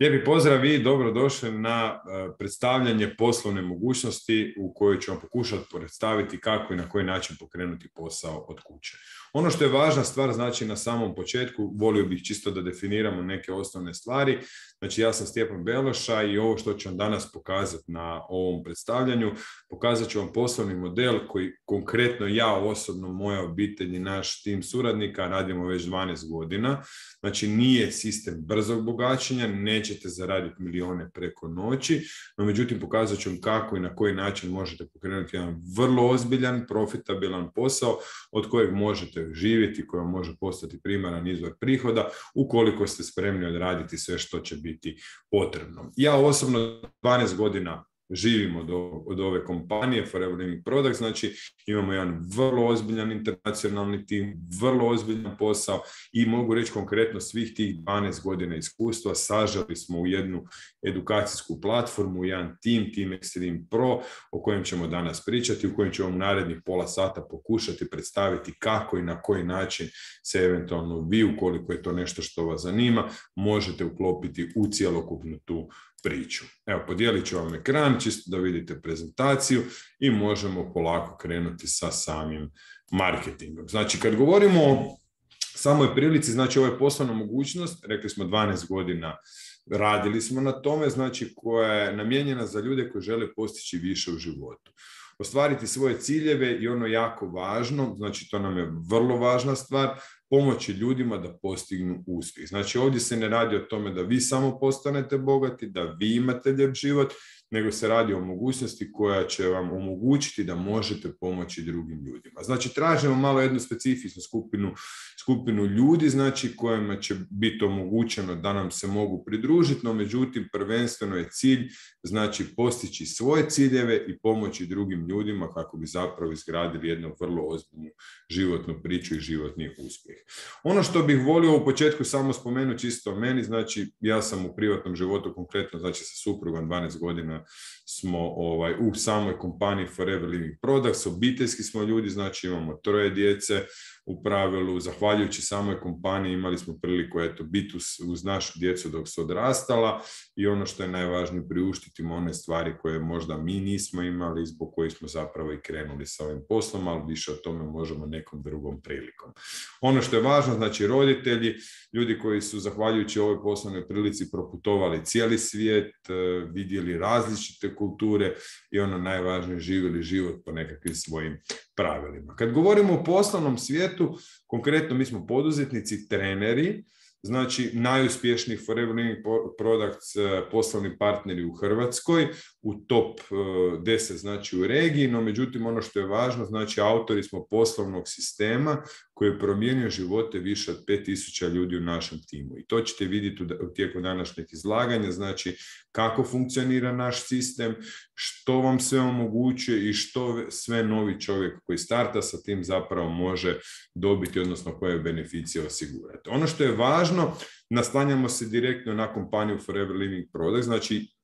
Lijepi pozdrav i dobrodošli na e, predstavljanje poslovne mogućnosti u kojoj vam pokušati predstaviti kako i na koji način pokrenuti posao od kuće. Ono što je važna stvar, znači na samom početku, volio bih čisto da definiramo neke osnovne stvari. Znači ja sam Stjepan Beloša i ovo što ću vam danas pokazati na ovom predstavljanju, pokazat ću vam poslovni model koji konkretno ja osobno, moja obitelj i naš tim suradnika radimo već 12 godina. Znači nije sistem brzog bogaćenja, nećete zaraditi milione preko noći, no međutim pokazat ću vam kako i na koji način možete pokrenuti jedan vrlo ozbiljan, profitabilan posao od kojeg možete živjeti, koji može postati primaran izvor prihoda ukoliko ste spremni odraditi sve što će biti potrebno. Ja osobno 12 godina živimo od, od ove kompanije Forever Living Product, znači imamo jedan vrlo ozbiljan internacionalni tim, vrlo ozbiljan posao i mogu reći konkretno svih tih 12 godina iskustva sažali smo u jednu edukacijsku platformu, jedan tim, Team Extreme Pro, o kojem ćemo danas pričati, u kojem ćemo u narednih pola sata pokušati predstaviti kako i na koji način se eventualno vi, ukoliko je to nešto što vas zanima, možete uklopiti u cjelokupnu tu priču. Evo, podijelit ću vam ekran čisto da vidite prezentaciju i možemo polako krenuti sa samim marketingom. Znači, kad govorimo o samoj prilici, znači ovo je poslovna mogućnost, rekli smo 12 godina radili smo na tome, znači koja je namijenjena za ljude koji žele postići više u životu. Ostvariti svoje ciljeve i ono jako važno, znači to nam je vrlo važna stvar, pomoći ljudima da postignu uspjeh. Znači ovdje se ne radi o tome da vi samo postanete bogati, da vi imate lijep život, nego se radi o mogućnosti koja će vam omogućiti da možete pomoći drugim ljudima. Znači, tražimo malo jednu specifičnu skupinu, skupinu ljudi, znači kojima će biti omogućeno da nam se mogu pridružiti, no međutim, prvenstveno je cilj, znači postići svoje ciljeve i pomoći drugim ljudima kako bi zapravo izgradili jednu vrlo ozbiljnu životnu priču i životni uspjeh. Ono što bih volio u početku samo spomenuti čisto o meni, znači ja sam u privatnom životu konkretno, znači sa suprugom 12 godina smo ovaj, u samoj kompaniji Forever Living Products, obiteljski smo ljudi, znači imamo troje djece, u pravilu, zahvaljujući samoj kompaniji imali smo priliku eto, biti uz, uz našu djecu dok su odrastala i ono što je najvažnije priuštiti one stvari koje možda mi nismo imali zbog kojih smo zapravo i krenuli sa ovim poslom, ali više o tome možemo nekom drugom prilikom. Ono što je važno, znači roditelji, ljudi koji su zahvaljujući ovoj poslovnoj prilici proputovali cijeli svijet, e, vidjeli različite kulture i ono najvažnije živjeli život po nekakvim svojim pravilima. Kad govorimo o poslovnom svijetu, konkretno mi smo poduzetnici, treneri, znači najuspješniji Forever Living Products e, poslovni partneri u Hrvatskoj, u top 10 e, znači u regiji, no međutim ono što je važno, znači autori smo poslovnog sistema koji je promijenio živote više od 5000 ljudi u našem timu. I to ćete vidjeti u tijeku današnjeg izlaganja, znači kako funkcionira naš sistem, što vam sve omogućuje i što sve novi čovjek koji starta sa tim zapravo može dobiti, odnosno koje beneficije osigurati. Ono što je važno, naslanjamo se direktno na kompaniju Forever Living Products, znači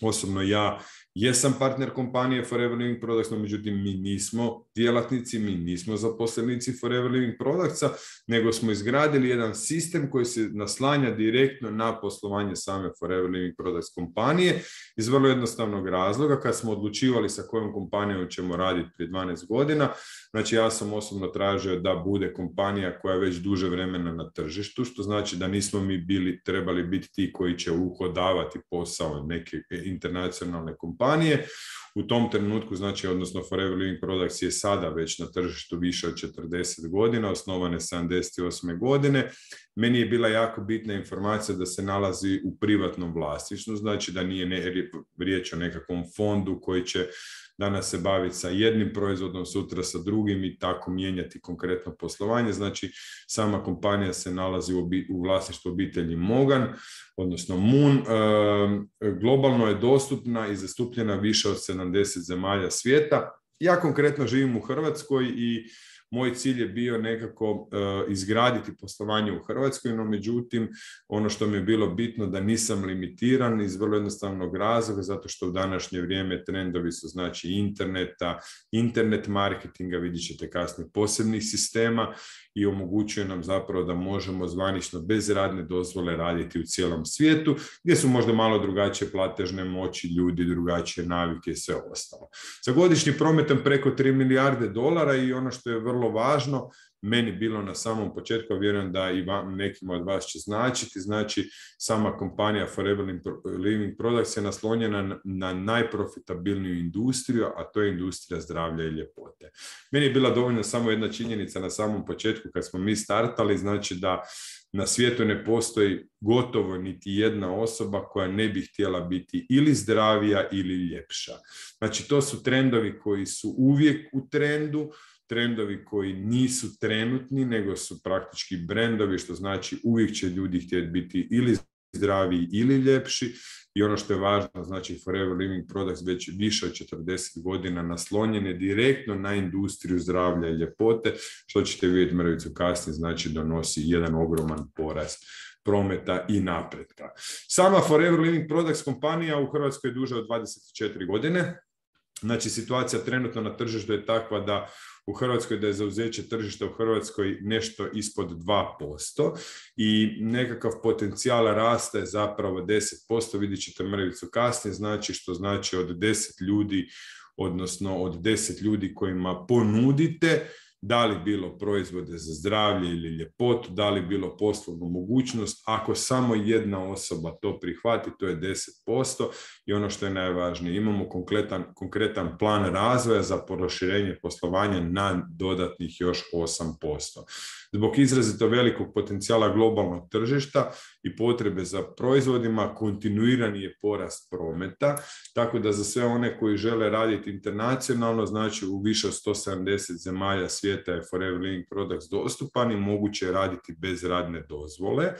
osobno ja Jesam partner kompanije Forever Living Products, no međutim mi nismo djelatnici, mi nismo zaposlenici Forever Living Productsa, nego smo izgradili jedan sistem koji se naslanja direktno na poslovanje same Forever Living Products kompanije iz vrlo jednostavnog razloga. Kad smo odlučivali sa kojom kompanijom ćemo raditi prije 12 godina, znači ja sam osobno tražio da bude kompanija koja je već duže vremena na tržištu, što znači da nismo mi bili, trebali biti ti koji će uhodavati posao neke internacionalne kompanije, kompanije. U tom trenutku, znači, odnosno Forever Living Products je sada već na tržištu više od 40 godina, osnovane 78. godine. Meni je bila jako bitna informacija da se nalazi u privatnom vlasništvu, znači da nije ne, riječ o nekakvom fondu koji će danas se baviti sa jednim proizvodom, sutra sa drugim i tako mijenjati konkretno poslovanje. Znači, sama kompanija se nalazi u, u vlasništvu obitelji Mogan, odnosno Moon. globalno je dostupna i zastupljena više od 70 zemalja svijeta. Ja konkretno živim u Hrvatskoj i moj cilj je bio nekako e, izgraditi poslovanje u Hrvatskoj, no međutim ono što mi je bilo bitno da nisam limitiran iz vrlo jednostavnog razloga, zato što u današnje vrijeme trendovi su znači interneta, internet marketinga, vidjet ćete kasnije posebnih sistema i omogućuje nam zapravo da možemo zvanično bez radne dozvole raditi u cijelom svijetu, gdje su možda malo drugačije platežne moći, ljudi, drugačije navike i sve ostalo. Sa godišnjim prometom preko 3 milijarde dolara i ono što je vrlo važno, meni bilo na samom početku, vjerujem da i vam, nekima od vas će značiti, znači sama kompanija Forever Living Products je naslonjena na najprofitabilniju industriju, a to je industrija zdravlja i ljepote. Meni je bila dovoljna samo jedna činjenica na samom početku kad smo mi startali, znači da na svijetu ne postoji gotovo niti jedna osoba koja ne bi htjela biti ili zdravija ili ljepša. Znači to su trendovi koji su uvijek u trendu, trendovi koji nisu trenutni, nego su praktički brendovi, što znači uvijek će ljudi htjeti biti ili zdraviji ili ljepši i ono što je važno, znači Forever Living Products već više od 40 godina naslonjene direktno na industriju zdravlja i ljepote, što ćete vidjeti mrvicu kasnije, znači donosi jedan ogroman porast prometa i napretka. Sama Forever Living Products kompanija u Hrvatskoj je duža od 24 godine, Znači, situacija trenutno na tržištu je takva da u Hrvatskoj da je zauzeće tržišta u Hrvatskoj nešto ispod 2% i nekakav potencijal rasta je zapravo 10%, vidjet ćete mrvicu kasnije, znači što znači od 10 ljudi, odnosno od 10 ljudi kojima ponudite, da li bilo proizvode za zdravlje ili ljepotu, da li bilo poslovnu mogućnost. Ako samo jedna osoba to prihvati, to je 10% i ono što je najvažnije, imamo konkretan, konkretan plan razvoja za proširenje poslovanja na dodatnih još 8%. Zbog izrazito velikog potencijala globalnog tržišta i potrebe za proizvodima, kontinuirani je porast prometa, tako da za sve one koji žele raditi internacionalno, znači u više od 170 zemalja svijeta je Forever Living Products dostupan i moguće je raditi bez radne dozvole,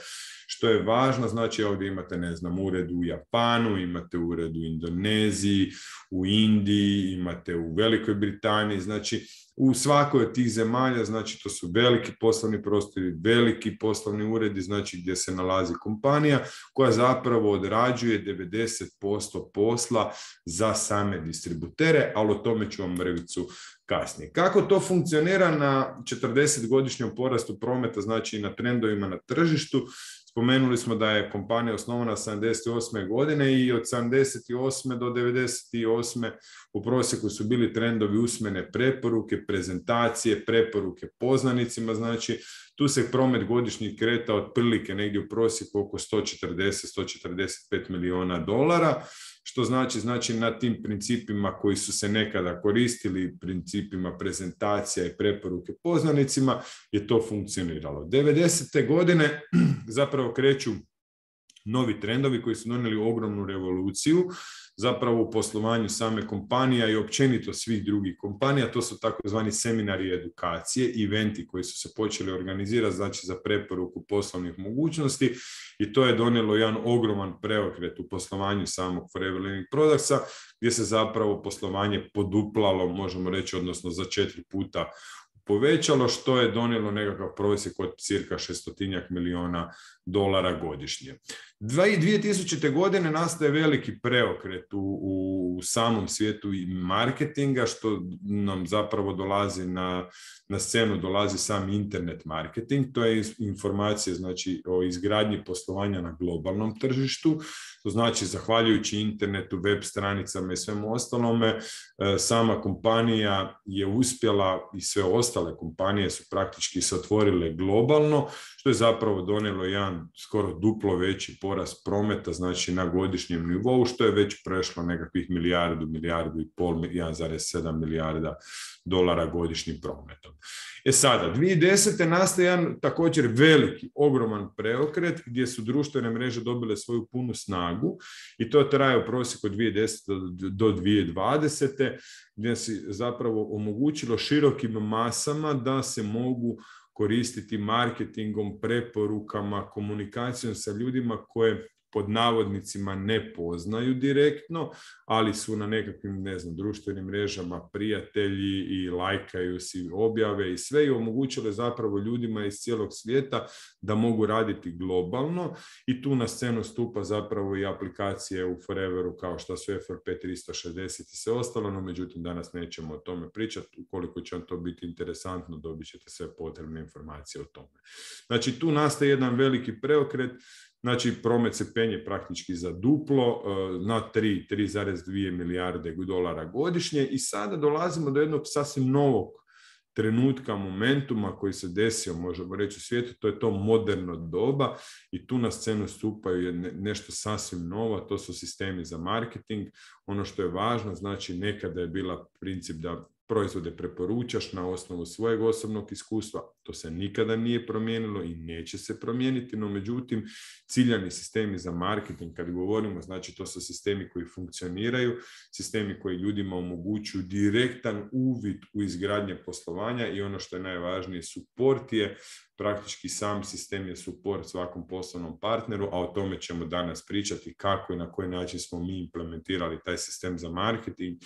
što je važno, znači ovdje imate, ne znam, ured u Japanu, imate ured u Indoneziji, u Indiji, imate u Velikoj Britaniji, znači u svakoj od tih zemalja, znači to su veliki poslovni prostori, veliki poslovni uredi, znači gdje se nalazi kompanija koja zapravo odrađuje 90% posla za same distributere, ali o tome ću vam mrvicu kasnije. Kako to funkcionira na 40-godišnjom porastu prometa, znači na trendovima na tržištu? Spomenuli smo da je kompanija osnovana 78. godine i od 78. do 98. u prosjeku su bili trendovi usmene preporuke, prezentacije, preporuke poznanicima, znači tu se promet godišnji kreta otprilike negdje u prosjeku oko 140-145 milijuna dolara, što znači, znači na tim principima koji su se nekada koristili, principima prezentacija i preporuke poznanicima, je to funkcioniralo. 90. godine zapravo kreću novi trendovi koji su donijeli ogromnu revoluciju zapravo u poslovanju same kompanija i općenito svih drugih kompanija. To su takozvani seminari edukacije, eventi koji su se počeli organizirati znači za preporuku poslovnih mogućnosti i to je donijelo jedan ogroman preokret u poslovanju samog Forever Living Productsa gdje se zapravo poslovanje poduplalo, možemo reći, odnosno za četiri puta povećalo, što je donijelo nekakav prosjek od cirka 600 milijuna dolara godišnje. 2000. godine nastaje veliki preokret u, u samom svijetu i marketinga, što nam zapravo dolazi na, na scenu, dolazi sam internet marketing, to je informacija znači, o izgradnji poslovanja na globalnom tržištu, to znači zahvaljujući internetu, web stranicama i svemu ostalome, e, sama kompanija je uspjela i sve ostale kompanije su praktički se otvorile globalno, što je zapravo donijelo jedan skoro duplo veći porast prometa, znači na godišnjem nivou, što je već prešlo nekakvih milijardu, milijardu i pol, 1,7 milijarda dolara godišnjim prometom. E sada, 2010. nastaje jedan također veliki, ogroman preokret gdje su društvene mreže dobile svoju punu snagu i to traje u prosjeku od 2010. do 2020. gdje se zapravo omogućilo širokim masama da se mogu koristiti marketingom, preporukama, komunikacijom sa ljudima koje pod navodnicima ne poznaju direktno, ali su na nekakvim, ne znam, društvenim mrežama prijatelji i lajkaju si objave i sve i omogućile zapravo ljudima iz cijelog svijeta da mogu raditi globalno i tu na scenu stupa zapravo i aplikacije u Foreveru kao što su FRP 360 i sve ostalo, no međutim danas nećemo o tome pričati. Ukoliko će vam to biti interesantno, dobit ćete sve potrebne informacije o tome. Znači tu nastaje jedan veliki preokret Znači, promet se penje praktički za duplo e, na 3,2 milijarde dolara godišnje i sada dolazimo do jednog sasvim novog trenutka, momentuma koji se desio, možemo reći u svijetu, to je to moderno doba i tu na scenu stupaju nešto sasvim novo, to su sistemi za marketing. Ono što je važno, znači nekada je bila princip da proizvode preporučaš na osnovu svojeg osobnog iskustva. To se nikada nije promijenilo i neće se promijeniti, no međutim ciljani sistemi za marketing, kad govorimo, znači to su sistemi koji funkcioniraju, sistemi koji ljudima omogućuju direktan uvid u izgradnje poslovanja i ono što je najvažnije, suport je praktički sam sistem je suport svakom poslovnom partneru, a o tome ćemo danas pričati kako i na koji način smo mi implementirali taj sistem za marketing,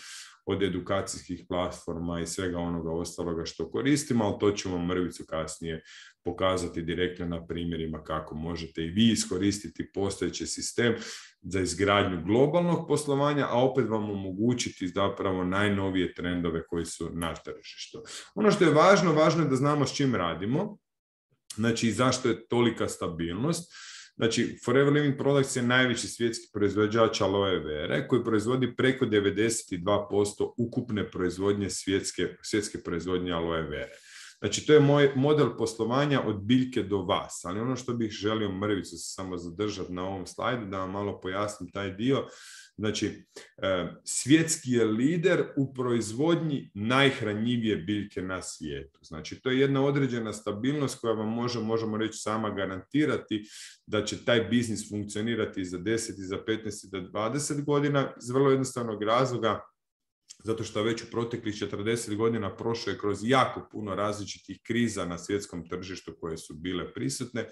od edukacijskih platforma i svega onoga ostaloga što koristimo, ali to ćemo mrvicu kasnije pokazati direktno na primjerima kako možete i vi iskoristiti postojeći sistem za izgradnju globalnog poslovanja, a opet vam omogućiti zapravo najnovije trendove koji su na tržištu. Ono što je važno, važno je da znamo s čim radimo, znači zašto je tolika stabilnost. Znači, Forever Living Products je najveći svjetski proizvođač aloe vere koji proizvodi preko 92% ukupne proizvodnje svjetske, svjetske proizvodnje aloe vere. Znači, to je moj model poslovanja od biljke do vas, ali ono što bih želio mrvicu se samo zadržati na ovom slajdu, da vam malo pojasnim taj dio. Znači, e, svjetski je lider u proizvodnji najhranjivije biljke na svijetu. Znači, to je jedna određena stabilnost koja vam može, možemo reći, sama garantirati da će taj biznis funkcionirati za 10 i za 15 i za 20 godina iz vrlo jednostavnog razloga zato što već u proteklih 40 godina prošlo je kroz jako puno različitih kriza na svjetskom tržištu koje su bile prisutne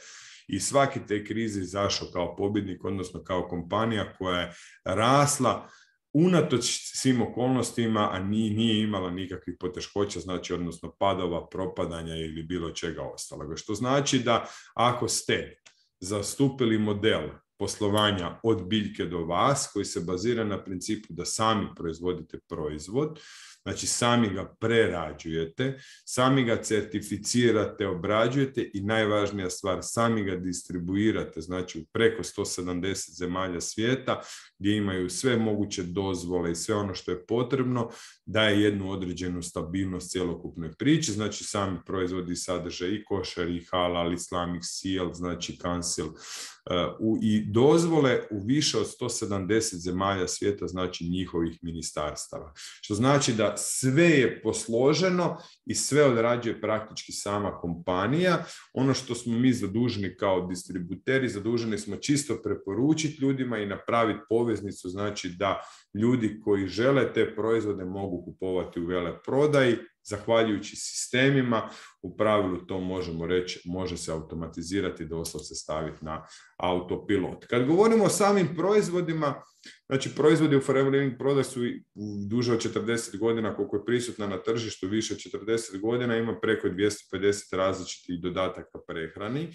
i svaki te krize izašao kao pobjednik, odnosno kao kompanija koja je rasla unatoč svim okolnostima, a nije, nije imala nikakvih poteškoća, znači odnosno padova, propadanja ili bilo čega ostaloga. Što znači da ako ste zastupili model poslovanja od biljke do vas koji se bazira na principu da sami proizvodite proizvod, Znači sami ga prerađujete, sami ga certificirate, obrađujete i najvažnija stvar, sami ga distribuirate, znači u preko 170 zemalja svijeta gdje imaju sve moguće dozvole i sve ono što je potrebno, daje jednu određenu stabilnost cjelokupnoj priči, znači sami proizvodi sadrže i košar, i halal, islamic seal, znači kansil, uh, i dozvole u više od 170 zemalja svijeta, znači njihovih ministarstava. Što znači da sve je posloženo i sve odrađuje praktički sama kompanija. Ono što smo mi zaduženi kao distributeri, zaduženi smo čisto preporučiti ljudima i napraviti poveznicu, znači da ljudi koji žele te proizvode mogu kupovati u vele prodaji, zahvaljujući sistemima, u pravilu to možemo reći, može se automatizirati, doslovce staviti na autopilot. Kad govorimo o samim proizvodima, znači proizvodi u Forever Living Products su duže od 40 godina, koliko je prisutna na tržištu, više od 40 godina, ima preko 250 različitih dodataka prehrani.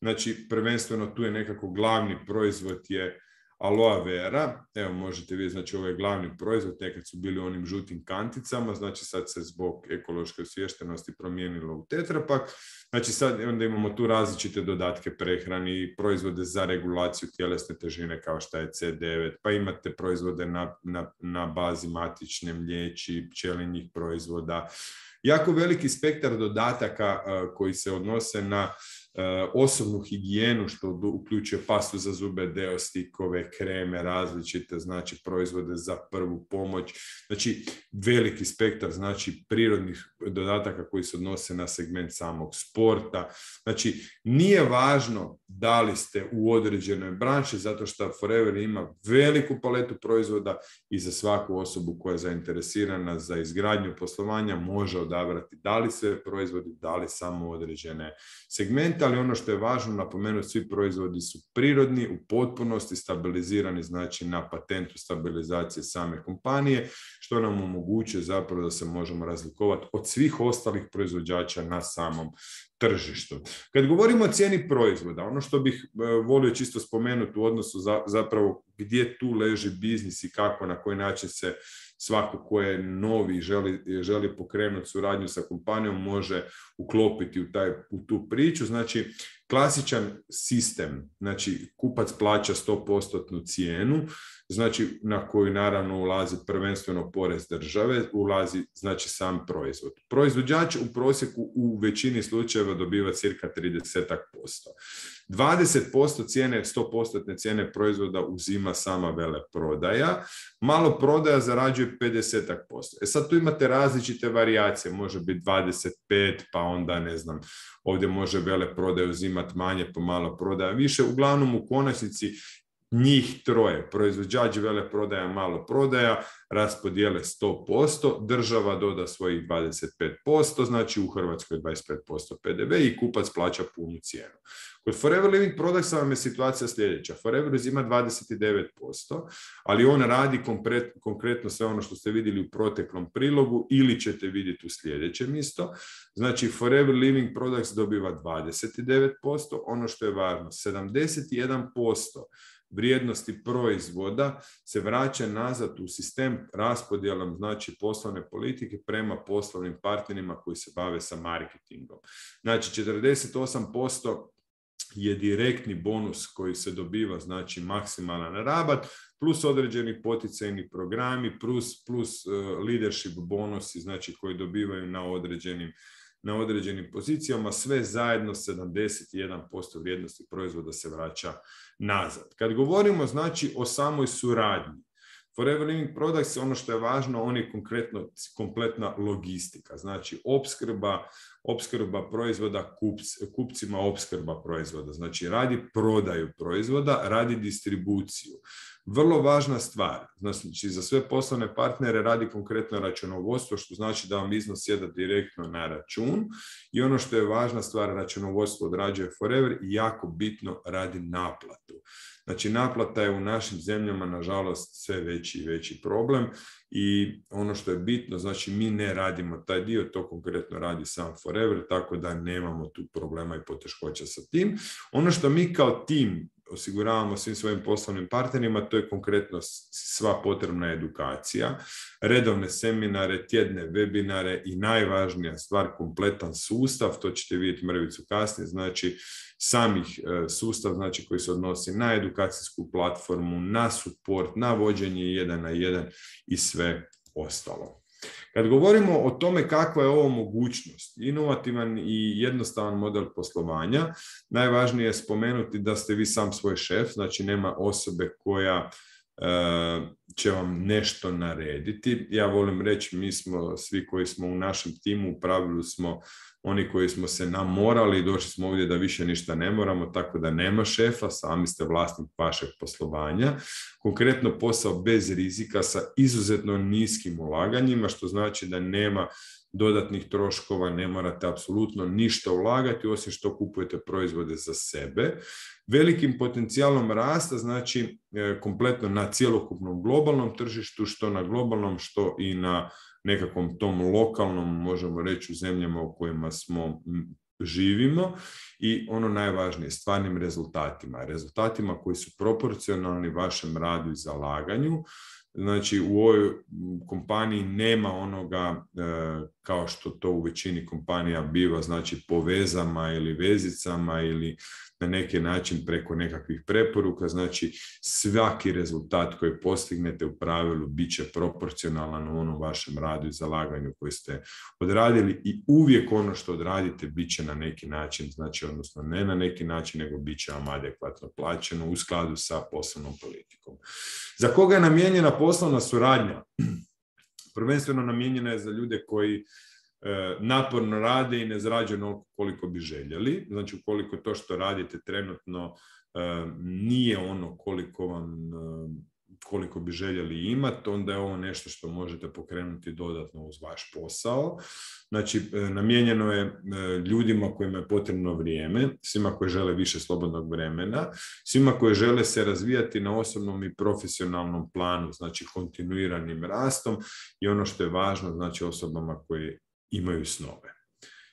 Znači, prvenstveno tu je nekako glavni proizvod je aloe vera, evo možete vidjeti, znači ovo je glavni proizvod, nekad su bili onim žutim kanticama, znači sad se zbog ekološke osviještenosti promijenilo u tetrapak, znači sad onda imamo tu različite dodatke prehrani, proizvode za regulaciju tjelesne težine kao što je C9, pa imate proizvode na, na, na bazi matične mliječi, pčelinjih proizvoda, jako veliki spektar dodataka koji se odnose na osobnu higijenu što uključuje pastu za zube, deostikove, kreme, različite znači proizvode za prvu pomoć. Znači veliki spektar znači prirodnih dodataka koji se odnose na segment samog sporta. Znači nije važno da li ste u određenoj branši zato što Forever ima veliku paletu proizvoda i za svaku osobu koja je zainteresirana za izgradnju poslovanja može odabrati da li sve proizvodi, da li samo određene segmente ali ono što je važno napomenuti, svi proizvodi su prirodni, u potpunosti stabilizirani, znači na patentu stabilizacije same kompanije, što nam omogućuje zapravo da se možemo razlikovati od svih ostalih proizvođača na samom tržištu. Kad govorimo o cijeni proizvoda, ono što bih e, volio čisto spomenuti u odnosu zapravo gdje tu leži biznis i kako, na koji način se svako ko je novi želi, želi pokrenuti suradnju sa kompanijom može uklopiti u, taj, u tu priču. Znači, klasičan sistem, znači kupac plaća 100% cijenu, znači na koju naravno ulazi prvenstveno porez države, ulazi znači sam proizvod. Proizvođač u prosjeku u većini slučajeva dobiva cirka 30%. 20% cijene, 100% cijene proizvoda uzima sama veleprodaja, malo prodaja zarađuje 50%. E sad tu imate različite varijacije, može biti 25, pa onda ne znam, ovdje može veleprodaja uzimati manje, pa malo prodaja više. Uglavnom u konačnici njih troje, proizvođač vele prodaja, malo prodaja, raspodijele 100%, država doda svojih 25%, znači u Hrvatskoj 25% PDV i kupac plaća punu cijenu. Kod Forever Living Productsa vam je situacija sljedeća. Forever uzima 29%, ali on radi konkretno sve ono što ste vidjeli u proteklom prilogu ili ćete vidjeti u sljedećem isto. Znači Forever Living Products dobiva 29%, ono što je važno, 71% vrijednosti proizvoda se vraća nazad u sistem raspodjelom znači poslovne politike prema poslovnim partnerima koji se bave sa marketingom. Znači 48% je direktni bonus koji se dobiva, znači maksimalan rabat, plus određeni poticajni programi, plus, plus uh, leadership bonusi, znači koji dobivaju na određenim na određenim pozicijama, sve zajedno 71% vrijednosti proizvoda se vraća nazad. Kad govorimo znači o samoj suradnji, Forever Living Products, ono što je važno, on je konkretno kompletna logistika, znači opskrba, opskrba proizvoda kupcima opskrba proizvoda, znači radi prodaju proizvoda, radi distribuciju. Vrlo važna stvar, znači za sve poslovne partnere radi konkretno računovodstvo, što znači da vam iznos sjeda direktno na račun i ono što je važna stvar, računovodstvo odrađuje Forever i jako bitno radi naplatu. Znači naplata je u našim zemljama nažalost sve veći i veći problem i ono što je bitno, znači mi ne radimo taj dio, to konkretno radi sam Forever, tako da nemamo tu problema i poteškoća sa tim. Ono što mi kao tim osiguravamo svim svojim poslovnim partnerima, to je konkretno sva potrebna edukacija, redovne seminare, tjedne webinare i najvažnija stvar, kompletan sustav, to ćete vidjeti mrvicu kasnije, znači samih e, sustav znači, koji se odnosi na edukacijsku platformu, na support, na vođenje jedan na jedan i sve ostalo. Kad govorimo o tome kakva je ovo mogućnost, inovativan i jednostavan model poslovanja, najvažnije je spomenuti da ste vi sam svoj šef, znači nema osobe koja će vam nešto narediti. Ja volim reći, mi smo svi koji smo u našem timu, u pravilu smo oni koji smo se namorali došli smo ovdje da više ništa ne moramo, tako da nema šefa, sami ste vlasnik vašeg poslovanja. Konkretno posao bez rizika sa izuzetno niskim ulaganjima, što znači da nema dodatnih troškova, ne morate apsolutno ništa ulagati, osim što kupujete proizvode za sebe. Velikim potencijalom rasta, znači e, kompletno na cjelokupnom globalnom tržištu, što na globalnom, što i na nekakvom tom lokalnom, možemo reći, u zemljama u kojima smo živimo i ono najvažnije, stvarnim rezultatima. Rezultatima koji su proporcionalni vašem radu i zalaganju. Znači u ovoj kompaniji nema onoga e, kao što to u većini kompanija biva, znači po vezama ili vezicama ili na neki način preko nekakvih preporuka, znači svaki rezultat koji postignete u pravilu bit će proporcionalan u onom vašem radu i zalaganju koji ste odradili i uvijek ono što odradite bit će na neki način, znači odnosno ne na neki način, nego bit će vam adekvatno plaćeno u skladu sa poslovnom politikom. Za koga je namijenjena poslovna suradnja? Prvenstveno namijenjena je za ljude koji E, naporno rade i ne onoliko koliko bi željeli. Znači, ukoliko to što radite trenutno e, nije ono koliko vam, e, koliko bi željeli imati, onda je ovo nešto što možete pokrenuti dodatno uz vaš posao. Znači, e, namijenjeno je e, ljudima kojima je potrebno vrijeme, svima koji žele više slobodnog vremena, svima koji žele se razvijati na osobnom i profesionalnom planu, znači kontinuiranim rastom i ono što je važno, znači osobama koje imaju snove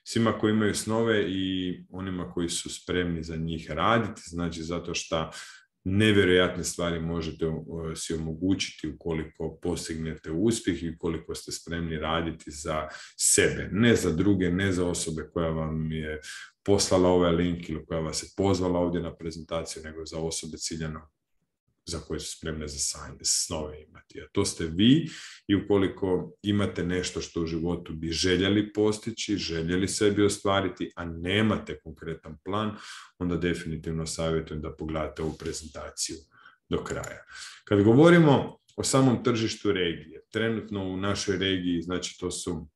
svima koji imaju snove i onima koji su spremni za njih raditi, znači zato što nevjerojatne stvari možete si omogućiti ukoliko postignete uspjeh i ukoliko ste spremni raditi za sebe, ne za druge, ne za osobe koja vam je poslala ovaj link ili koja vas je pozvala ovdje na prezentaciju, nego za osobe ciljano za koje su spremne za sanje, snove imati. A to ste vi i ukoliko imate nešto što u životu bi željeli postići, željeli sebi ostvariti, a nemate konkretan plan, onda definitivno savjetujem da pogledate ovu prezentaciju do kraja. Kad govorimo o samom tržištu regije, trenutno u našoj regiji, znači to su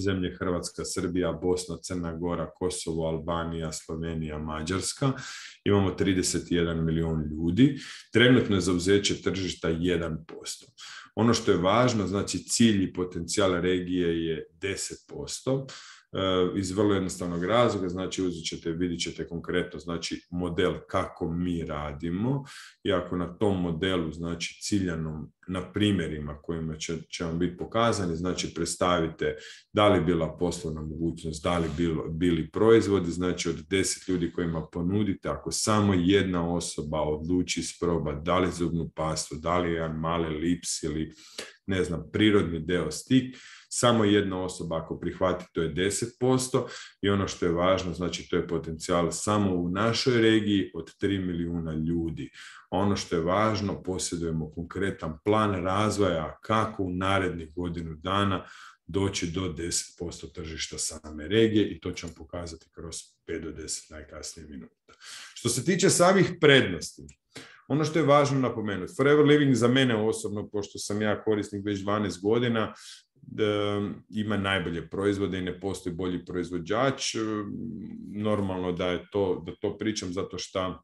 zemlje Hrvatska, Srbija, Bosna, Crna Gora, Kosovo, Albanija, Slovenija, Mađarska. Imamo 31 milijun ljudi. Trenutno je zauzeće tržišta 1%. Ono što je važno, znači cilj i potencijal regije je 10%. Eh, iz vrlo jednostavnog razloga, znači uzet ćete, vidjet ćete konkretno znači model kako mi radimo i ako na tom modelu, znači ciljanom na primjerima kojima će, će vam biti pokazani, znači predstavite da li bila poslovna mogućnost, da li bilo, bili proizvodi, znači od deset ljudi kojima ponudite, ako samo jedna osoba odluči sproba da li zubnu pastu, da li jedan mali lips ili ne znam, prirodni deo stik, samo jedna osoba ako prihvati to je 10% i ono što je važno, znači to je potencijal samo u našoj regiji od 3 milijuna ljudi. Ono što je važno, posjedujemo konkretan plan razvoja kako u narednih godinu dana doći do 10% tržišta same regije i to ću vam pokazati kroz 5 do 10 najkasnije minuta. Što se tiče samih prednosti, ono što je važno napomenuti, Forever Living za mene osobno, pošto sam ja korisnik već 12 godina, ima najbolje proizvode i ne postoji bolji proizvođač. Normalno da je to, da to pričam zato što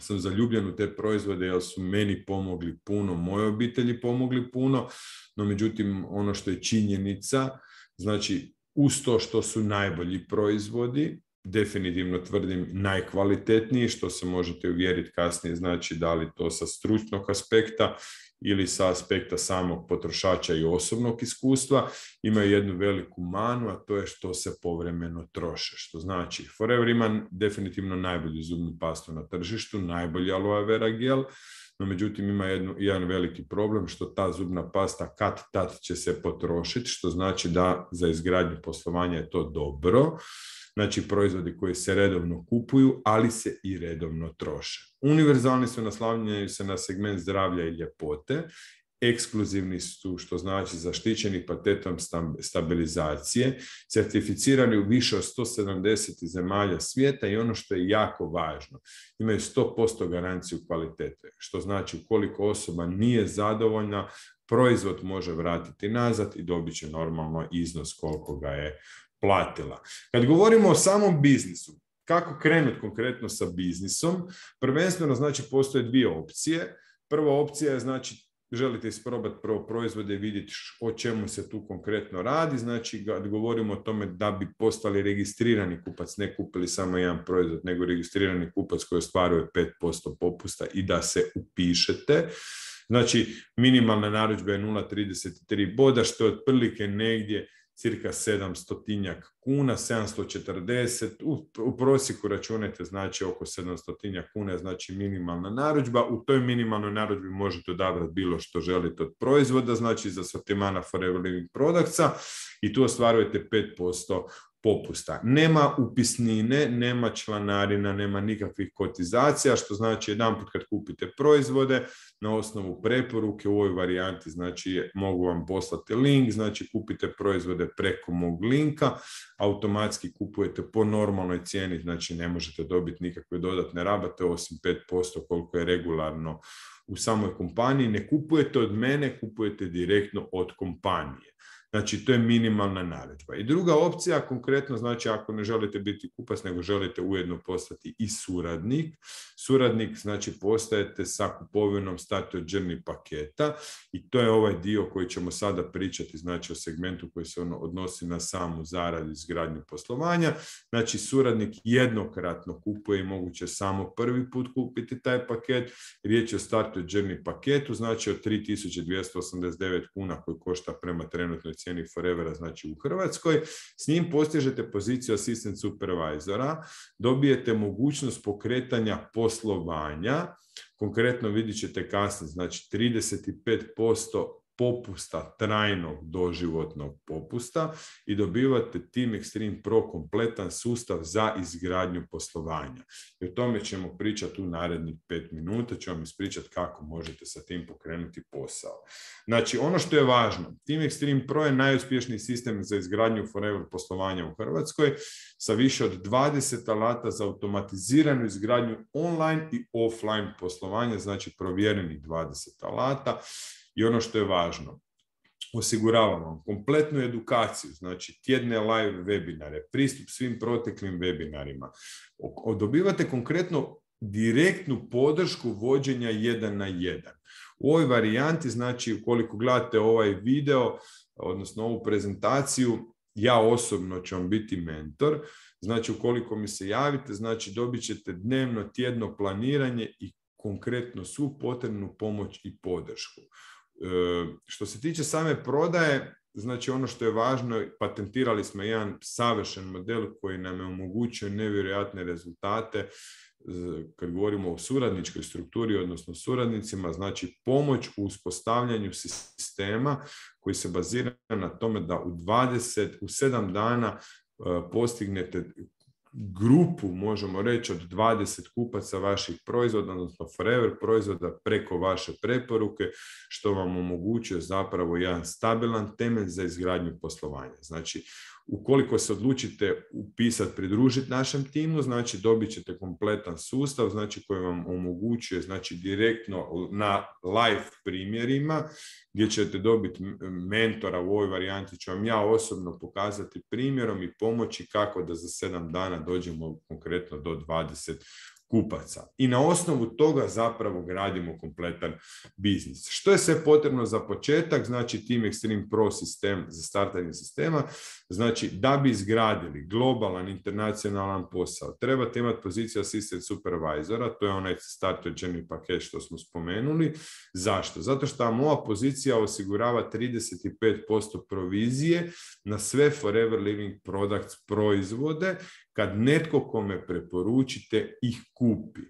sam zaljubljen u te proizvode jer su meni pomogli puno, moje obitelji pomogli puno, no međutim ono što je činjenica, znači uz to što su najbolji proizvodi, definitivno tvrdim najkvalitetniji, što se možete uvjeriti kasnije, znači da li to sa stručnog aspekta ili sa aspekta samog potrošača i osobnog iskustva, imaju jednu veliku manu, a to je što se povremeno troše. Što znači, Forever ima definitivno najbolju zubnu pastu na tržištu, najbolji aloe vera gel, no međutim ima jednu, jedan veliki problem što ta zubna pasta kad tad će se potrošiti, što znači da za izgradnju poslovanja je to dobro, znači proizvodi koji se redovno kupuju, ali se i redovno troše. Univerzalni su naslavljeni se na segment zdravlja i ljepote, ekskluzivni su, što znači zaštićeni patetom stabilizacije, certificirani u više od 170 zemalja svijeta i ono što je jako važno, imaju 100% garanciju kvalitete, što znači ukoliko osoba nije zadovoljna, proizvod može vratiti nazad i dobit će normalno iznos koliko ga je platila. Kad govorimo o samom biznisu, kako krenuti konkretno sa biznisom, prvenstveno znači postoje dvije opcije. Prva opcija je znači želite isprobati prvo proizvode i vidjeti o čemu se tu konkretno radi. Znači, kad govorimo o tome da bi postali registrirani kupac, ne kupili samo jedan proizvod, nego registrirani kupac koji ostvaruje 5% popusta i da se upišete. Znači, minimalna narudžba je 0,33 boda, što je otprilike negdje cirka 700 kuna, 740, u, u prosjeku računajte znači oko 700 kuna, znači minimalna narudžba. U toj minimalnoj narudžbi možete odabrati bilo što želite od proizvoda, znači za sortimana Forever Living Productsa i tu ostvarujete 5% popusta. Nema upisnine, nema članarina, nema nikakvih kotizacija, što znači jedan put kad kupite proizvode na osnovu preporuke u ovoj varijanti, znači mogu vam poslati link, znači kupite proizvode preko mog linka, automatski kupujete po normalnoj cijeni, znači ne možete dobiti nikakve dodatne rabate osim 5% koliko je regularno u samoj kompaniji. Ne kupujete od mene, kupujete direktno od kompanije. Znači, to je minimalna naredba. I druga opcija, konkretno, znači ako ne želite biti kupac, nego želite ujedno postati i suradnik. Suradnik, znači, postajete sa kupovinom starter journey paketa i to je ovaj dio koji ćemo sada pričati, znači o segmentu koji se ono odnosi na samu zaradu izgradnju poslovanja. Znači, suradnik jednokratno kupuje i moguće samo prvi put kupiti taj paket. Riječ je o starter journey paketu, znači o 3289 kuna koji košta prema trenutnoj cijeni Forevera, znači u Hrvatskoj. S njim postižete poziciju assistant supervisora, dobijete mogućnost pokretanja poslovanja, konkretno vidit ćete kasnije, znači 35% popusta trajnog doživotnog popusta i dobivate Team Extreme Pro kompletan sustav za izgradnju poslovanja. I o tome ćemo pričati u narednih pet minuta, ću vam ispričati kako možete sa tim pokrenuti posao. Znači, ono što je važno, Team Extreme Pro je najuspješniji sistem za izgradnju forever poslovanja u Hrvatskoj sa više od 20 alata za automatiziranu izgradnju online i offline poslovanja, znači provjerenih 20 alata i ono što je važno, osiguravamo kompletnu edukaciju, znači tjedne live webinare, pristup svim proteklim webinarima. Dobivate konkretno direktnu podršku vođenja jedan na jedan. U ovoj varijanti, znači ukoliko gledate ovaj video, odnosno ovu prezentaciju, ja osobno ću vam biti mentor. Znači, ukoliko mi se javite, znači dobit ćete dnevno, tjedno planiranje i konkretno svu potrebnu pomoć i podršku. E, što se tiče same prodaje, znači ono što je važno, patentirali smo jedan savršen model koji nam je omogućio nevjerojatne rezultate kad govorimo o suradničkoj strukturi, odnosno suradnicima, znači pomoć u uspostavljanju sistema koji se bazira na tome da u 20, u 7 dana e, postignete grupu, možemo reći, od 20 kupaca vaših proizvoda, odnosno forever proizvoda preko vaše preporuke, što vam omogućuje zapravo jedan stabilan temelj za izgradnju poslovanja. Znači, Ukoliko se odlučite upisati, pridružiti našem timu, znači dobit ćete kompletan sustav, znači koji vam omogućuje znači direktno na live primjerima gdje ćete dobiti mentora u ovoj varijanti ću vam ja osobno pokazati primjerom i pomoći kako da za sedam dana dođemo konkretno do 20 kupaca. I na osnovu toga zapravo gradimo kompletan biznis. Što je sve potrebno za početak? Znači Team Extreme Pro sistem za startanje sistema. Znači da bi izgradili globalan, internacionalan posao, trebate imati poziciju assistant supervisora, to je onaj starter journey paket što smo spomenuli. Zašto? Zato što vam ova pozicija osigurava 35% provizije na sve Forever Living Products proizvode kad netko kome preporučite ih kupi.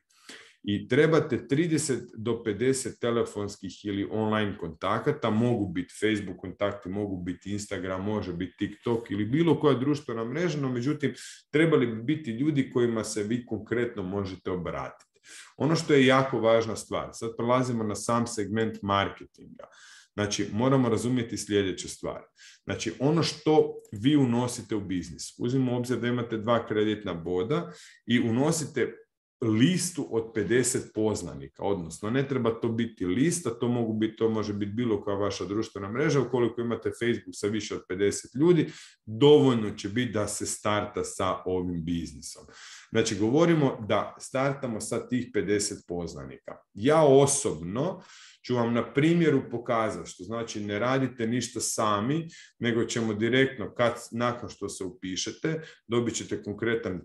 I trebate 30 do 50 telefonskih ili online kontakata, mogu biti Facebook kontakti, mogu biti Instagram, može biti TikTok ili bilo koja društvena mreža, no međutim trebali bi biti ljudi kojima se vi konkretno možete obratiti. Ono što je jako važna stvar, sad prelazimo na sam segment marketinga. Znači, moramo razumjeti sljedeće stvari. Znači, ono što vi unosite u biznis. Uzmimo obzir da imate dva kreditna boda i unosite listu od 50 poznanika, odnosno ne treba to biti lista, to, mogu biti, to može biti bilo koja vaša društvena mreža, ukoliko imate Facebook sa više od 50 ljudi, dovoljno će biti da se starta sa ovim biznisom. Znači, govorimo da startamo sa tih 50 poznanika. Ja osobno ću vam na primjeru pokazati, što znači ne radite ništa sami, nego ćemo direktno, kad, nakon što se upišete, dobit ćete konkretan e,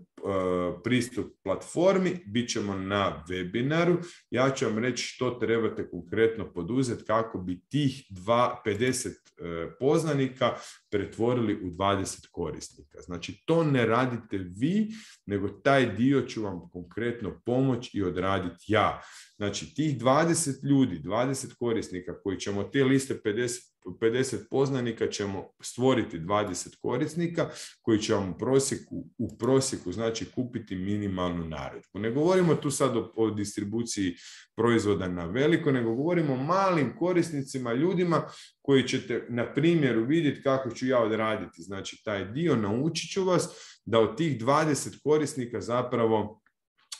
pristup platformi, bit ćemo na webinaru, ja ću vam reći što trebate konkretno poduzeti kako bi tih dva, 50 e, poznanika pretvorili u 20 korisnika. Znači, to ne radite vi, nego taj dio ću vam konkretno pomoći i odraditi ja. Znači, tih 20 ljudi, 20 korisnika koji ćemo te liste 50 50 poznanika ćemo stvoriti 20 korisnika koji će vam u prosjeku, u prosjeku znači kupiti minimalnu naredbu. Ne govorimo tu sad o, o distribuciji proizvoda na veliko, nego govorimo o malim korisnicima, ljudima koji ćete na primjeru vidjeti kako ću ja odraditi. Znači taj dio naučit ću vas da od tih 20 korisnika zapravo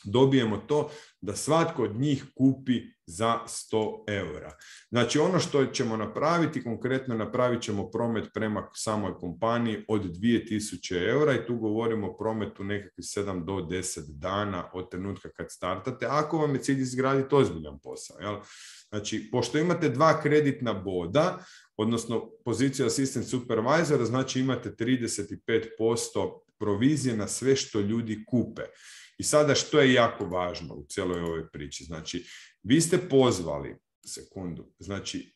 dobijemo to da svatko od njih kupi za 100 eura. Znači ono što ćemo napraviti, konkretno napravit ćemo promet prema samoj kompaniji od 2000 eura i tu govorimo o prometu nekakvih 7 do 10 dana od trenutka kad startate, ako vam je cilj izgraditi ozbiljan posao. Jel? Znači, pošto imate dva kreditna boda, odnosno poziciju assistant supervisor, znači imate 35% provizije na sve što ljudi kupe. I sada što je jako važno u cijeloj ovoj priči? Znači, vi ste pozvali, sekundu, znači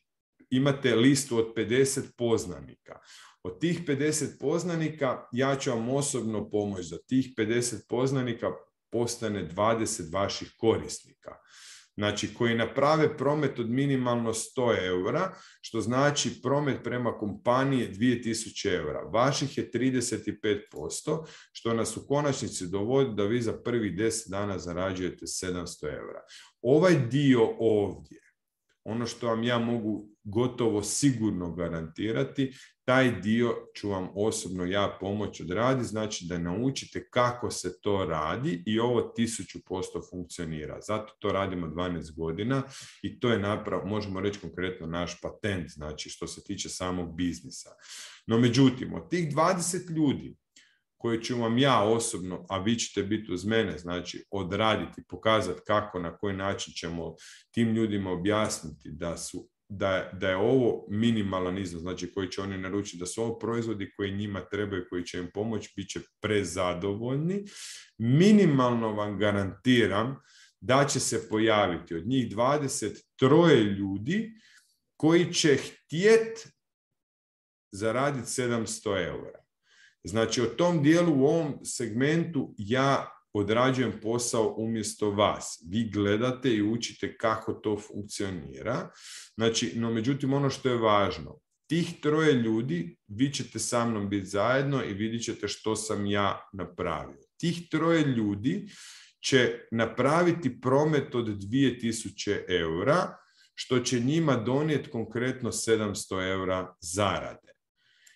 imate listu od 50 poznanika. Od tih 50 poznanika ja ću vam osobno pomoći da tih 50 poznanika postane 20 vaših korisnika znači koji naprave promet od minimalno 100 eura, što znači promet prema kompaniji 2000 eura. Vaših je 35%, što nas u konačnici dovodi da vi za prvih 10 dana zarađujete 700 eura. Ovaj dio ovdje, ono što vam ja mogu gotovo sigurno garantirati, taj dio ću vam osobno ja pomoć odraditi, znači da naučite kako se to radi i ovo tisuću posto funkcionira. Zato to radimo 12 godina i to je napravo, možemo reći konkretno naš patent, znači što se tiče samog biznisa. No međutim, od tih 20 ljudi koje ću vam ja osobno, a vi ćete biti uz mene, znači odraditi, pokazati kako, na koji način ćemo tim ljudima objasniti da su da, da je ovo minimalan iznos, znači koji će oni naručiti, da su ovo proizvodi koji njima trebaju, koji će im pomoći, bit će prezadovoljni. Minimalno vam garantiram da će se pojaviti od njih 23 ljudi koji će htjet zaraditi 700 eura. Znači, o tom dijelu u ovom segmentu ja odrađujem posao umjesto vas. Vi gledate i učite kako to funkcionira. Znači, no međutim, ono što je važno, tih troje ljudi, vi ćete sa mnom biti zajedno i vidjet ćete što sam ja napravio. Tih troje ljudi će napraviti promet od 2000 eura, što će njima donijeti konkretno 700 eura zarade.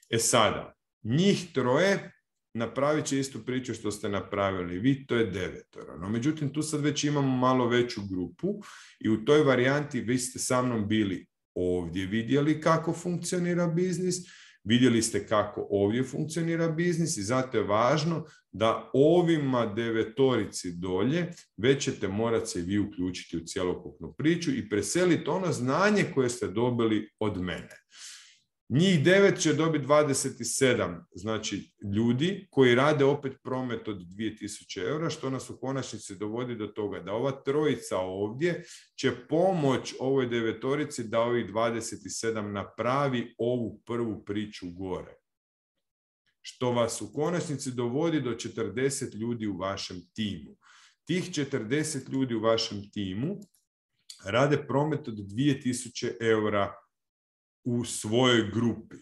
E sada, njih troje napravit će istu priču što ste napravili vi, to je devetoro. No, međutim, tu sad već imamo malo veću grupu i u toj varijanti vi ste sa mnom bili ovdje vidjeli kako funkcionira biznis, vidjeli ste kako ovdje funkcionira biznis i zato je važno da ovima devetorici dolje već ćete morati se vi uključiti u cjelokupnu priču i preseliti ono znanje koje ste dobili od mene. Njih devet će dobiti 27, znači ljudi koji rade opet promet od 2000 eura, što nas u konačnici dovodi do toga da ova trojica ovdje će pomoć ovoj devetorici da ovih 27 napravi ovu prvu priču gore. Što vas u konačnici dovodi do 40 ljudi u vašem timu. Tih 40 ljudi u vašem timu rade promet od 2000 eura u svojoj grupi.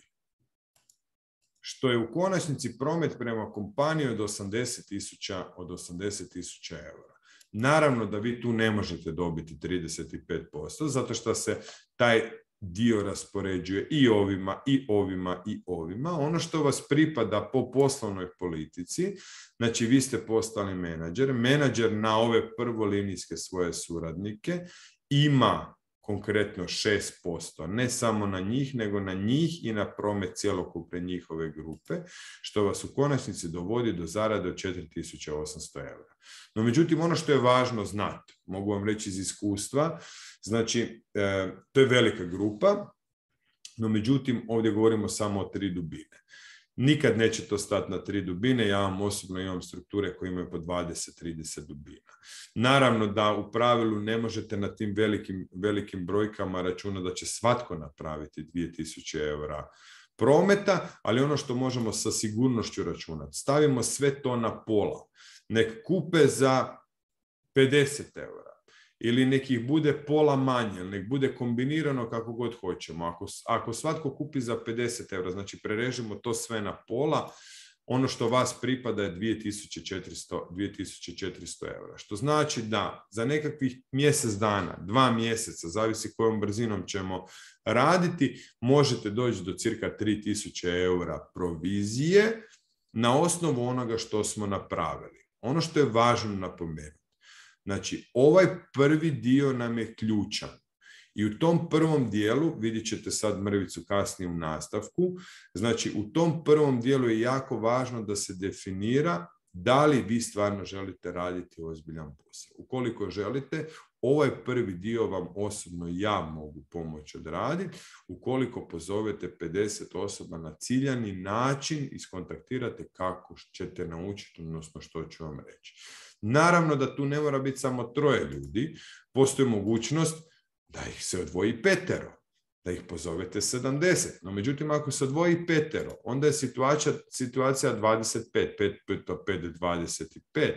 Što je u konačnici promet prema kompaniji od 80.000 od 80 eura. Naravno da vi tu ne možete dobiti 35%, zato što se taj dio raspoređuje i ovima, i ovima, i ovima. Ono što vas pripada po poslovnoj politici, znači vi ste postali menadžer, menadžer na ove prvolinijske svoje suradnike ima konkretno 6%, ne samo na njih, nego na njih i na promet cjelokupne njihove grupe, što vas u konačnici dovodi do zarade od 4800 eura. No, međutim, ono što je važno znati, mogu vam reći iz iskustva, znači, e, to je velika grupa, no međutim, ovdje govorimo samo o tri dubine. Nikad neće to stati na tri dubine, ja vam osobno imam strukture koje imaju po 20-30 dubina. Naravno da u pravilu ne možete na tim velikim, velikim brojkama računa da će svatko napraviti 2000 eura prometa, ali ono što možemo sa sigurnošću računati, stavimo sve to na pola. Nek kupe za 50 eura ili nekih bude pola manje, nek bude kombinirano kako god hoćemo. Ako, ako svatko kupi za 50 eura, znači prerežimo to sve na pola, ono što vas pripada je 2400, 2400 eura. Što znači da za nekakvih mjesec dana, dva mjeseca, zavisi kojom brzinom ćemo raditi, možete doći do cirka 3000 eura provizije na osnovu onoga što smo napravili. Ono što je važno napomenuti. Znači, ovaj prvi dio nam je ključan. I u tom prvom dijelu, vidjet ćete sad mrvicu kasnije u nastavku, znači u tom prvom dijelu je jako važno da se definira da li vi stvarno želite raditi ozbiljan posao. Ukoliko želite, ovaj prvi dio vam osobno ja mogu pomoći odraditi. Ukoliko pozovete 50 osoba na ciljani način, iskontaktirate kako ćete naučiti, odnosno što ću vam reći. Naravno da tu ne mora biti samo troje ljudi, postoji mogućnost da ih se odvoji petero, da ih pozovete 70. No međutim, ako se odvoji petero, onda je situacija, situacija 25, 5 puta 5 25,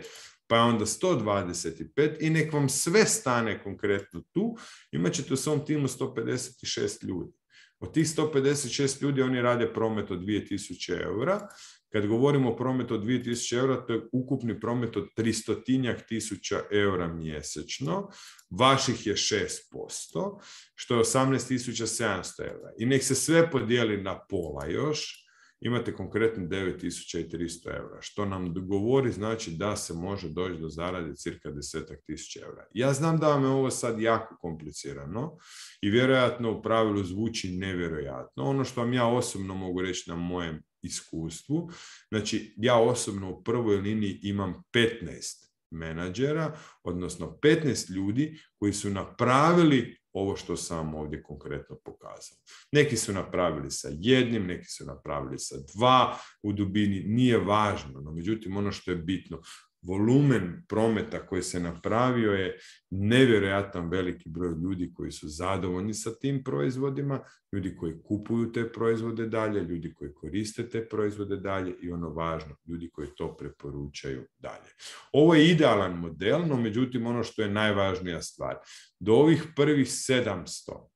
pa je onda 125 i nek vam sve stane konkretno tu, imat ćete u svom timu 156 ljudi. Od tih 156 ljudi oni rade promet od 2000 eura. Kad govorimo o prometu od 2000 eura, to je ukupni promet od 300 tisuća eura mjesečno. Vaših je 6%, što je 18.700 eura. I nek se sve podijeli na pola još, imate konkretno 9300 eura, što nam govori znači da se može doći do zarade cirka desetak tisuća eura. Ja znam da vam je ovo sad jako komplicirano i vjerojatno u pravilu zvuči nevjerojatno. Ono što vam ja osobno mogu reći na mojem iskustvu, znači ja osobno u prvoj liniji imam 15 menadžera, odnosno 15 ljudi koji su napravili ovo što sam ovdje konkretno pokazao. Neki su napravili sa jednim, neki su napravili sa dva u dubini, nije važno, no međutim ono što je bitno, volumen prometa koji se napravio je nevjerojatan veliki broj ljudi koji su zadovoljni sa tim proizvodima, ljudi koji kupuju te proizvode dalje, ljudi koji koriste te proizvode dalje i ono važno, ljudi koji to preporučaju dalje. Ovo je idealan model, no međutim ono što je najvažnija stvar, do ovih prvih 700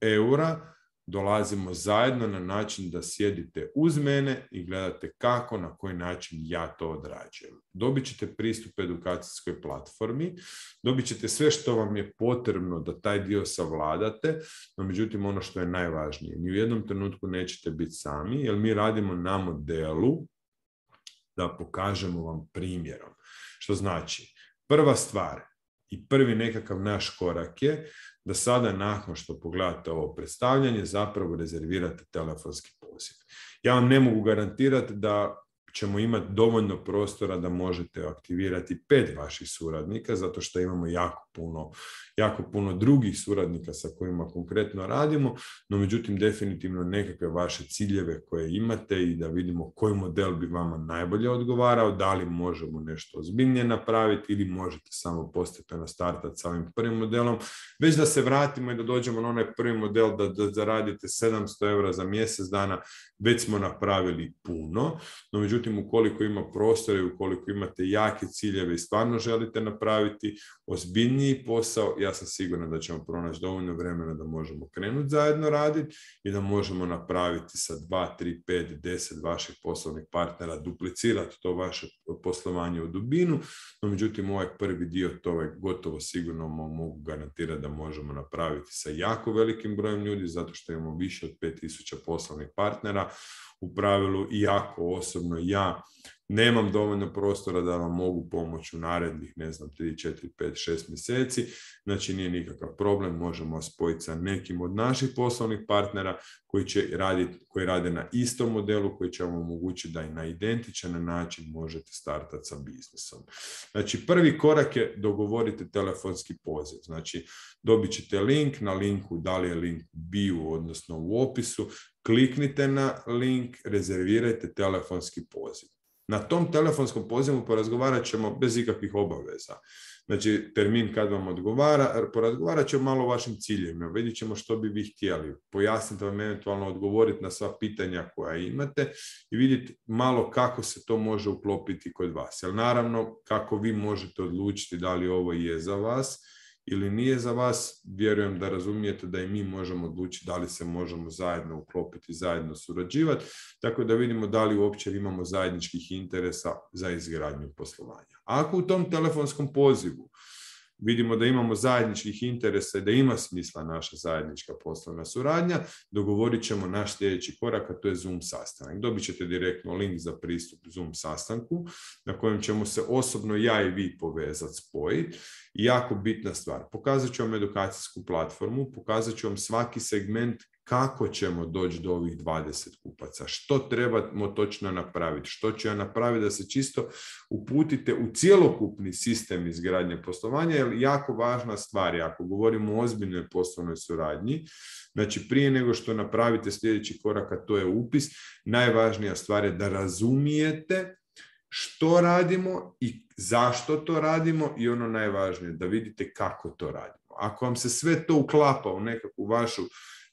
eura dolazimo zajedno na način da sjedite uz mene i gledate kako, na koji način ja to odrađujem. Dobit ćete pristup edukacijskoj platformi, dobit ćete sve što vam je potrebno da taj dio savladate, no međutim ono što je najvažnije, ni u jednom trenutku nećete biti sami, jer mi radimo na modelu da pokažemo vam primjerom. Što znači, prva stvar i prvi nekakav naš korak je da sada nakon što pogledate ovo predstavljanje zapravo rezervirate telefonski poziv. Ja vam ne mogu garantirati da ćemo imati dovoljno prostora da možete aktivirati pet vaših suradnika, zato što imamo jako puno, jako puno drugih suradnika sa kojima konkretno radimo, no međutim definitivno nekakve vaše ciljeve koje imate i da vidimo koji model bi vama najbolje odgovarao, da li možemo nešto ozbiljnije napraviti ili možete samo postepeno startati sa ovim prvim modelom, već da se vratimo i da dođemo na onaj prvi model da, da zaradite 700 eura za mjesec dana, već smo napravili puno, no međutim ukoliko ima prostora i ukoliko imate jake ciljeve i stvarno želite napraviti posao, ja sam siguran da ćemo pronaći dovoljno vremena da možemo krenuti zajedno raditi i da možemo napraviti sa 2, 3, 5, 10 vaših poslovnih partnera, duplicirati to vaše poslovanje u dubinu, no međutim ovaj prvi dio to je gotovo sigurno mogu garantirati da možemo napraviti sa jako velikim brojem ljudi zato što imamo više od 5000 poslovnih partnera. U pravilu, iako osobno ja nemam dovoljno prostora da vam mogu pomoći u narednih, ne znam, 3, 4, 5, 6 mjeseci, znači nije nikakav problem, možemo spojiti sa nekim od naših poslovnih partnera koji će raditi, koji rade na istom modelu, koji će vam omogućiti da i na identičan način možete startati sa biznisom. Znači, prvi korak je dogovorite telefonski poziv. Znači, dobit ćete link, na linku, da li je link bio, odnosno u opisu, kliknite na link, rezervirajte telefonski poziv. Na tom telefonskom pozivu porazgovarat ćemo bez ikakvih obaveza. Znači, termin kad vam odgovara, porazgovarat ćemo malo o vašim ciljevima, vidjet ćemo što bi vi htjeli, pojasniti vam eventualno odgovoriti na sva pitanja koja imate i vidjeti malo kako se to može uklopiti kod vas. Jer naravno, kako vi možete odlučiti da li ovo je za vas, ili nije za vas, vjerujem da razumijete da i mi možemo odlučiti da li se možemo zajedno uklopiti, zajedno surađivati, tako da vidimo da li uopće imamo zajedničkih interesa za izgradnju poslovanja. Ako u tom telefonskom pozivu vidimo da imamo zajedničkih interesa i da ima smisla naša zajednička poslovna suradnja, dogovorit ćemo naš sljedeći korak, a to je Zoom sastanak. Dobit ćete direktno link za pristup Zoom sastanku na kojem ćemo se osobno ja i vi povezati, spojiti. Jako bitna stvar, pokazat ću vam edukacijsku platformu, pokazat ću vam svaki segment kako ćemo doći do ovih 20 kupaca, što trebamo točno napraviti, što ću ja napraviti da se čisto uputite u cjelokupni sistem izgradnje poslovanja, jer jako važna stvar je, ako govorimo o ozbiljnoj poslovnoj suradnji, znači prije nego što napravite sljedeći korak, a to je upis, najvažnija stvar je da razumijete što radimo i zašto to radimo i ono najvažnije, da vidite kako to radimo. Ako vam se sve to uklapa u nekakvu vašu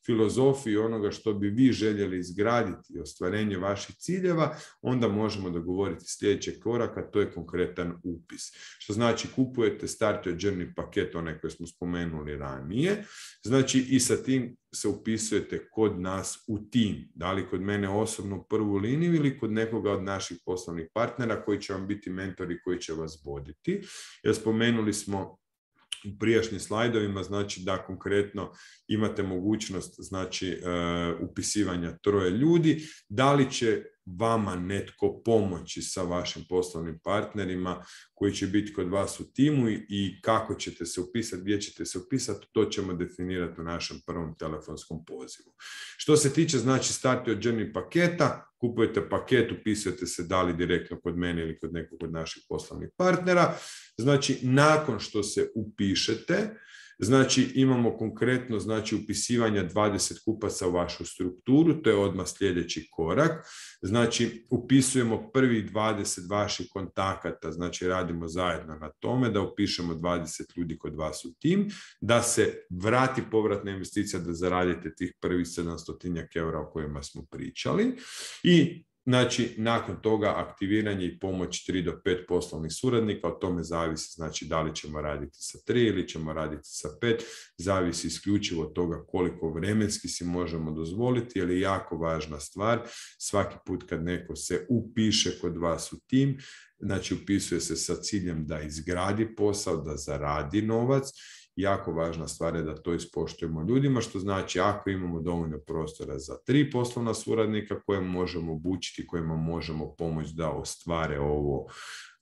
filozofiji onoga što bi vi željeli izgraditi i ostvarenje vaših ciljeva, onda možemo dogovoriti sljedeći korak, a to je konkretan upis. Što znači kupujete Start Your Journey paket, onaj koji smo spomenuli ranije, znači i sa tim se upisujete kod nas u tim, da li kod mene osobno u prvu liniju ili kod nekoga od naših poslovnih partnera koji će vam biti mentori koji će vas voditi. Jer spomenuli smo prijašnjim slajdovima, znači da konkretno imate mogućnost znači e, upisivanja troje ljudi, da li će vama netko pomoći sa vašim poslovnim partnerima koji će biti kod vas u timu i kako ćete se upisati, gdje ćete se upisati, to ćemo definirati u našem prvom telefonskom pozivu. Što se tiče znači starti od journey paketa, kupujete paket, upisujete se da li direktno kod mene ili kod nekog od naših poslovnih partnera. Znači, nakon što se upišete, Znači imamo konkretno znači upisivanje 20 kupaca u vašu strukturu, to je odmah sljedeći korak. Znači upisujemo prvi 20 vaših kontakata, znači radimo zajedno na tome da upišemo 20 ljudi kod vas u tim, da se vrati povratna investicija da zaradite tih prvih 700 eura o kojima smo pričali i Znači, nakon toga aktiviranje i pomoć 3 do 5 poslovnih suradnika, o tome zavisi znači da li ćemo raditi sa 3 ili ćemo raditi sa 5, zavisi isključivo od toga koliko vremenski si možemo dozvoliti, jer je jako važna stvar, svaki put kad neko se upiše kod vas u tim, znači upisuje se sa ciljem da izgradi posao, da zaradi novac jako važna stvar je da to ispoštujemo ljudima, što znači ako imamo dovoljno prostora za tri poslovna suradnika koje možemo obučiti, kojima možemo pomoći da ostvare ovo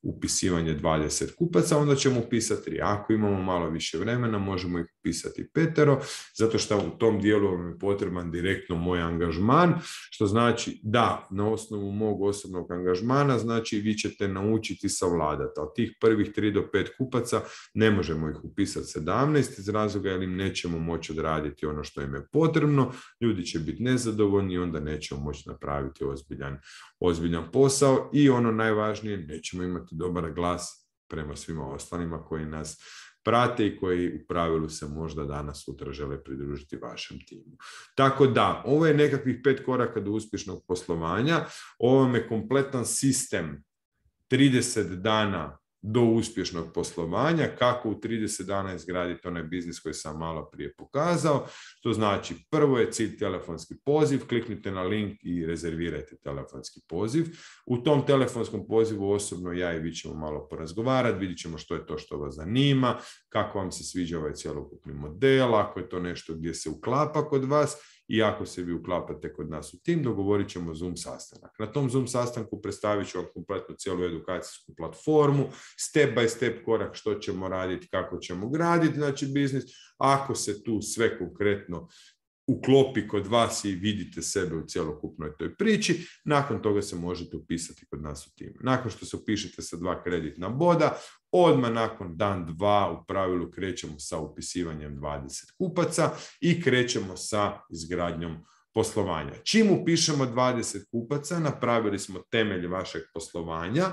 upisivanje 20 kupaca, onda ćemo upisati tri. Ako imamo malo više vremena, možemo ih upisati petero, zato što u tom dijelu vam je potreban direktno moj angažman, što znači da, na osnovu mog osobnog angažmana, znači vi ćete naučiti savladati. Od tih prvih 3 do 5 kupaca ne možemo ih upisati 17 iz razloga jer im nećemo moći odraditi ono što im je potrebno, ljudi će biti nezadovoljni i onda nećemo moći napraviti ozbiljan, ozbiljan posao i ono najvažnije, nećemo imati dobar glas prema svima ostalima koji nas prate i koji u pravilu se možda danas sutra žele pridružiti vašem timu. Tako da, ovo je nekakvih pet koraka do uspješnog poslovanja. Ovo je kompletan sistem 30 dana do uspješnog poslovanja, kako u 30 dana izgraditi onaj biznis koji sam malo prije pokazao. To znači, prvo je cilj telefonski poziv, kliknite na link i rezervirajte telefonski poziv. U tom telefonskom pozivu osobno ja i vi ćemo malo porazgovarati, vidjet ćemo što je to što vas zanima, kako vam se sviđa ovaj cjelokupni model, ako je to nešto gdje se uklapa kod vas i ako se vi uklapate kod nas u tim, dogovorit ćemo Zoom sastanak. Na tom Zoom sastanku predstavit ću vam kompletnu cijelu edukacijsku platformu, step by step korak što ćemo raditi, kako ćemo graditi, znači biznis. Ako se tu sve konkretno uklopi kod vas i vidite sebe u cjelokupnoj toj priči, nakon toga se možete upisati kod nas u tim. Nakon što se upišete sa dva kreditna boda, odmah nakon dan dva u pravilu krećemo sa upisivanjem 20 kupaca i krećemo sa izgradnjom poslovanja. Čim upišemo 20 kupaca, napravili smo temelj vašeg poslovanja,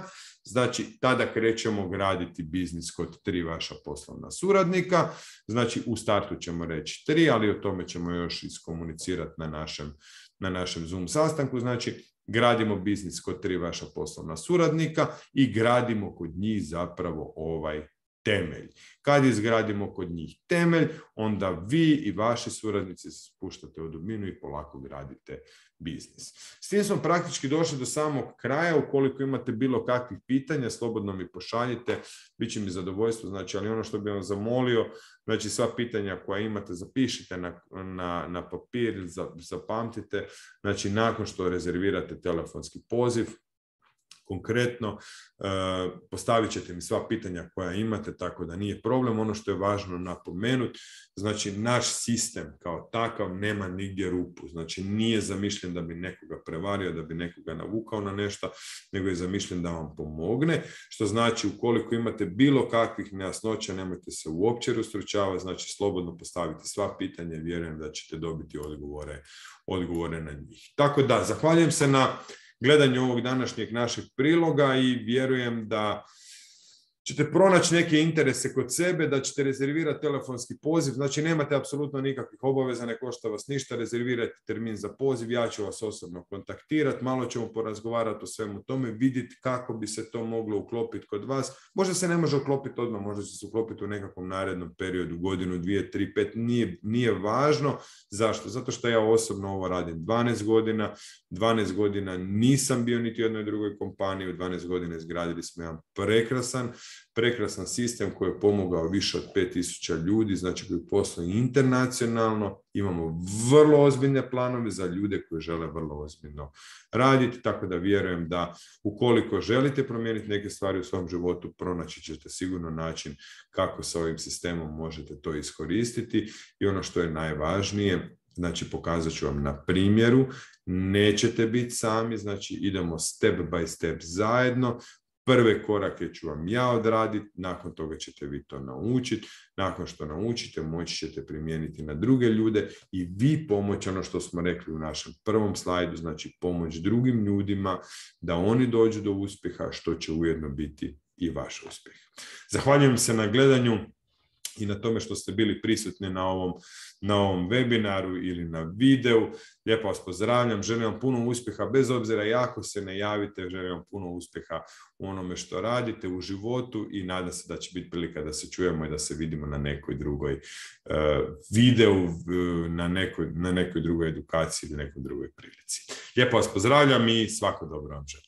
znači tada krećemo graditi biznis kod tri vaša poslovna suradnika, znači u startu ćemo reći tri, ali o tome ćemo još iskomunicirati na našem, na našem Zoom sastanku, znači gradimo biznis kod tri vaša poslovna suradnika i gradimo kod njih zapravo ovaj temelj. Kad izgradimo kod njih temelj, onda vi i vaši suradnici se spuštate u dubinu i polako gradite biznis. S tim smo praktički došli do samog kraja. Ukoliko imate bilo kakvih pitanja, slobodno mi pošaljite. Biće mi zadovoljstvo. Znači, ali ono što bih vam zamolio, znači sva pitanja koja imate zapišite na, na, na papir, zapamtite. Znači, nakon što rezervirate telefonski poziv, konkretno, e, postavit ćete mi sva pitanja koja imate, tako da nije problem. Ono što je važno napomenuti, znači naš sistem kao takav nema nigdje rupu, znači nije zamišljen da bi nekoga prevario, da bi nekoga navukao na nešto, nego je zamišljen da vam pomogne, što znači ukoliko imate bilo kakvih nejasnoća, nemojte se uopće rastručavati, znači slobodno postaviti sva pitanja i vjerujem da ćete dobiti odgovore, odgovore na njih. Tako da, zahvaljujem se na gledanju ovog današnjeg našeg priloga i vjerujem da ćete pronaći neke interese kod sebe, da ćete rezervirati telefonski poziv, znači nemate apsolutno nikakvih obaveza, ne košta vas ništa, rezervirajte termin za poziv, ja ću vas osobno kontaktirati, malo ćemo porazgovarati o svemu tome, vidjeti kako bi se to moglo uklopiti kod vas. Možda se ne može uklopiti odmah, možda će se uklopiti u nekakvom narednom periodu, godinu, dvije, tri, pet, nije, nije važno. Zašto? Zato što ja osobno ovo radim 12 godina, 12 godina nisam bio niti u jednoj drugoj kompaniji, u 12 godina izgradili smo jedan prekrasan prekrasan sistem koji je pomogao više od 5000 ljudi, znači koji posluje internacionalno. Imamo vrlo ozbiljne planove za ljude koji žele vrlo ozbiljno raditi, tako da vjerujem da ukoliko želite promijeniti neke stvari u svom životu, pronaći ćete sigurno način kako sa ovim sistemom možete to iskoristiti i ono što je najvažnije, znači pokazat ću vam na primjeru, nećete biti sami, znači idemo step by step zajedno, Prve korake ću vam ja odraditi, nakon toga ćete vi to naučiti, nakon što naučite moći ćete primijeniti na druge ljude i vi pomoći ono što smo rekli u našem prvom slajdu, znači pomoć drugim ljudima da oni dođu do uspjeha, što će ujedno biti i vaš uspjeh. Zahvaljujem se na gledanju i na tome što ste bili prisutni na ovom, na ovom webinaru ili na videu. Lijepo vas pozdravljam, želim vam puno uspjeha, bez obzira jako se ne javite, želim vam puno uspjeha u onome što radite u životu i nadam se da će biti prilika da se čujemo i da se vidimo na nekoj drugoj uh, videu, na nekoj, na nekoj drugoj edukaciji ili nekoj drugoj prilici. Lijepo vas pozdravljam i svako dobro vam želim.